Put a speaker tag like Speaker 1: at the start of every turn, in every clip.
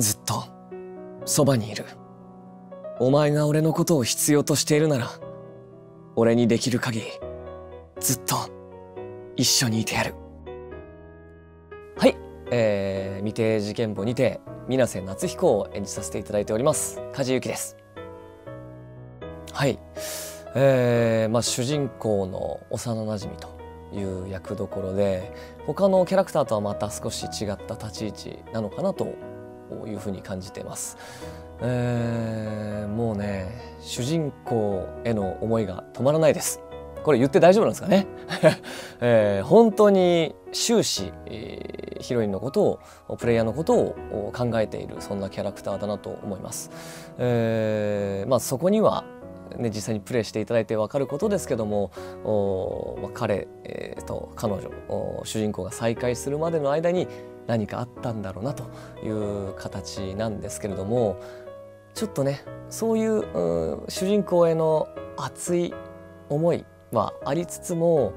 Speaker 1: ずっとそばにいる。お前が俺のことを必要としているなら俺にできる限りずっと一緒にいてやる。はい。えー、未定事件簿にて水瀬夏彦を演じさせていただいております。梶裕貴です。はい。えー、まあ主人公の幼なじみという役どころで他のキャラクターとはまた少し違った立ち位置なのかなというふうに感じています。えー、もうね主人公への思いが止まらないです。これ言って大丈夫なんですかね、えー、本当に終始、えー、ヒロインのことをプレイヤーのことを考えているそんなキャラクターだなと思います。えー、まあそこにはね、実際にプレイしていただいて分かることですけどもお、まあ、彼、えー、と彼女主人公が再会するまでの間に何かあったんだろうなという形なんですけれどもちょっとねそういう、主人公への熱い思いはありつつも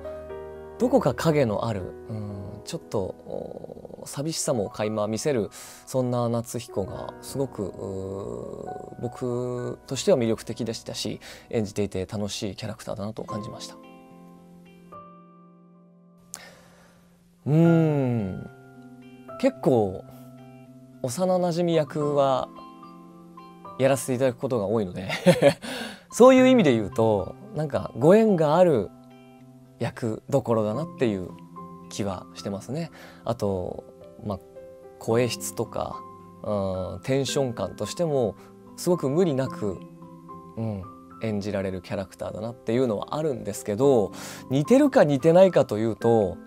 Speaker 1: どこか影のある、うん、ちょっと寂しさも垣間見せるそんな夏彦がすごく僕としては魅力的でしたし演じていて楽しいキャラクターだなと感じました。うん。結構幼なじみ役はやらせていただくことが多いので そういう意味で言うとなんかご縁がある役どころだなっていう気はしてますね。あと、まあ、声質とか、うん、テンション感としてもすごく無理なく、うん、演じられるキャラクターだなっていうのはあるんですけど似てるか似てないかというと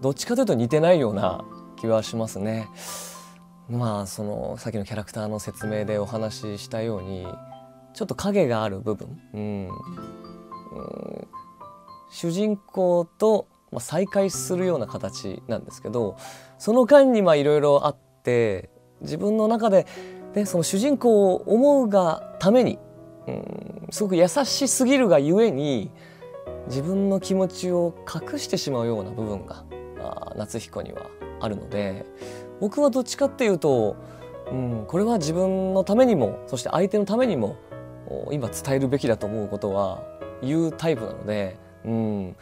Speaker 1: どっちかというと似てないような気はしますね。まあそのさっきのキャラクターの説明でお話ししたようにちょっと影がある部分、うん、うん、主人公とまあ、再会するような形なんですけどその間にいろいろあって自分の中で、ね、その主人公を思うがために、うん、すごく優しすぎるがゆえに自分の気持ちを隠してしまうような部分があ夏彦にはあるので僕はどっちかっていうと、うん、これは自分のためにもそして相手のためにも今伝えるべきだと思うことは言うタイプなので、うん、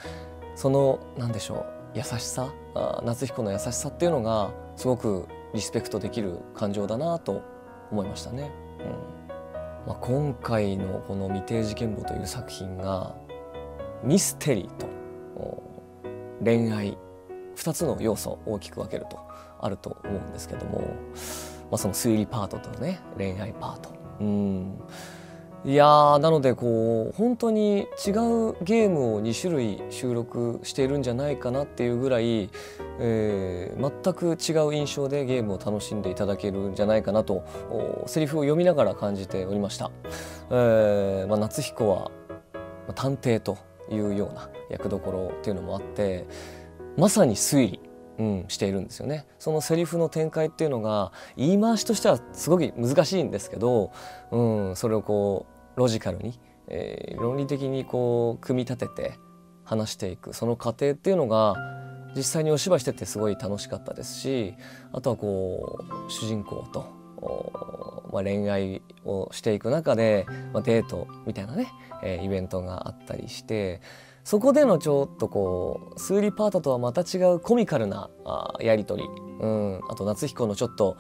Speaker 1: その何でしょう優しさあ夏彦の優しさっていうのがすごくリスペクトできる感情だなと思いましたね。うんまあ、今回のこの「未定事件簿」という作品がミステリーと恋愛2つの要素を大きく分けるとあると思うんですけども、まあ、その推理パートとね恋愛パート。うんいやなのでこう本当に違うゲームを2種類収録しているんじゃないかなっていうぐらい、えー、全く違う印象でゲームを楽しんでいただけるんじゃないかなとセリフを読みながら感じておりました。えーまあ、夏彦は探偵というような役どころっていうのもあってまさに推理うん、しているんですよね。そのセリフの展開っていうのが言い回しとしてはすごく難しいんですけど、うん、それをこうロジカルに、えー、論理的にこう組み立てて話していくその過程っていうのが実際にお芝居しててすごい楽しかったですしあとはこう主人公と、まあ、恋愛をしていく中で、まあ、デートみたいなね、えー、イベントがあったりしてそこでのちょっとこう数理パートとはまた違うコミカルなあやり取り、うん、あと夏彦のちょっと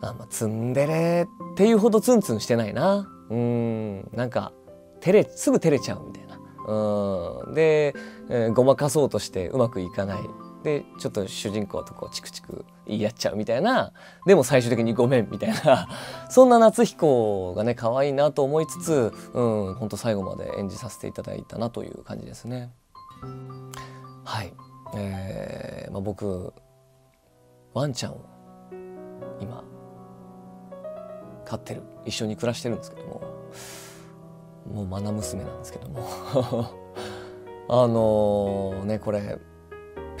Speaker 1: あ、まあ、ツンデレっていうほどツンツンしてないな。うん。なんか照れすぐ照れちゃうみたいな。うん。で、えー、ごまかそうとしてうまくいかない。でちょっと主人公とこうチクチク言い合っちゃうみたいな。でも最終的にごめんみたいな。そんな夏彦がね可愛いなと思いつつうん本当最後まで演じさせていただいたなという感じですね。はい、えーまあ、僕ワンちゃんを今飼ってる。一緒に暮らしてるんですけども。もうマナ娘なんですけども。あのー、ねこれ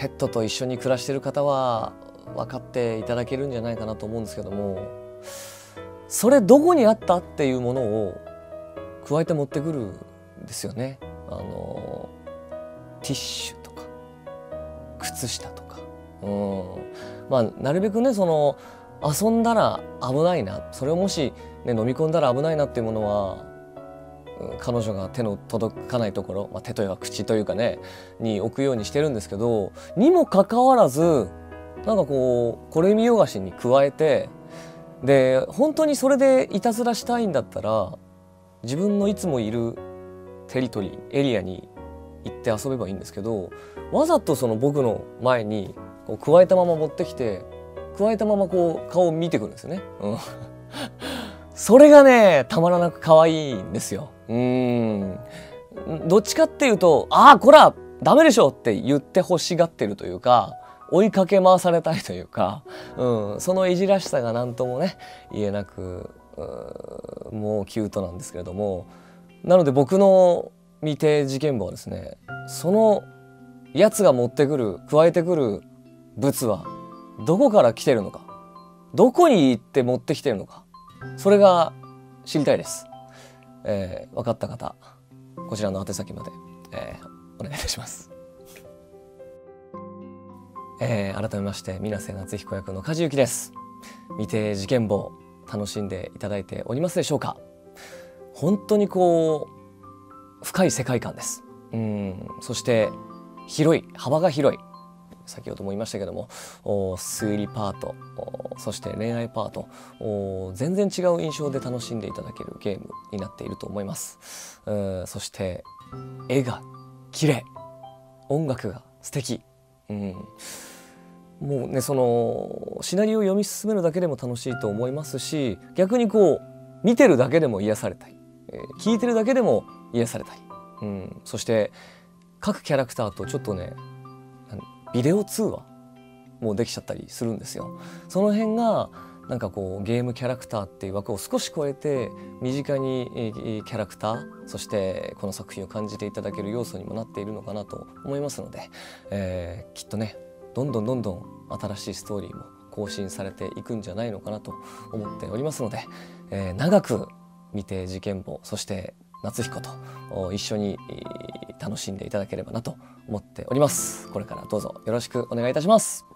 Speaker 1: ペットと一緒に暮らしてる方は分かっていただけるんじゃないかなと思うんですけどもそれどこにあったっていうものを加えて持ってくるんですよね。あのティッシュとか靴下とか、うん。まあ、なるべくねその遊んだら危ないな。それをもし、ね、飲み込んだら危ないなっていうものは彼女が手の届かないところ、まあ、手というか口というかねに置くようにしてるんですけどにもかかわらずなんかこうこれ見よがしに加えてで本当にそれでいたずらしたいんだったら自分のいつもいるテリトリーエリアに行って遊べばいいんですけどわざとその僕の前にこう加えたまま持ってきて加えたままこう顔を見てくるんですよね。それがねたまらなく可愛いんですよ。うん。どっちかっていうと「ああこらダメでしょ!」って言ってほしがってるというか追いかけ回されたいというか、うん、そのいじらしさが何ともね言えなくもうキュートなんですけれども。なので僕の未定事件簿はですねそのやつが持ってくる加えてくる物はどこから来てるのかどこに行って持ってきてるのかそれが知りたいです、えー、分かった方こちらの宛先まで、えー、お願いいたします。えー、改めまして水瀬夏彦役の梶幸です。未定事件簿楽しんでいただいておりますでしょうか。本当にこう深い世界観です。うん。そして広い幅が広い。先ほども言いましたけども推理パートそして恋愛パート全然違う印象で楽しんでいただけるゲームになっていると思います。そして絵が綺麗。音楽が素敵。うん。もうねそのシナリオを読み進めるだけでも楽しいと思いますし逆にこう見てるだけでも癒されたい、えー、聞いてるだけでも癒されたい、うん、そして各キャラクターとちょっとねビデオ通話もできちゃったりするんですよ。その辺がなんかこうゲームキャラクターっていう枠を少し超えて身近にキャラクターそしてこの作品を感じていただける要素にもなっているのかなと思いますので、えー、きっとねどんどんどんどん新しいストーリーも更新されていくんじゃないのかなと思っておりますので、えー、長く見て事件簿そして夏彦と一緒に楽しんでいただければなと思っております。これからどうぞよろしくお願いいたします。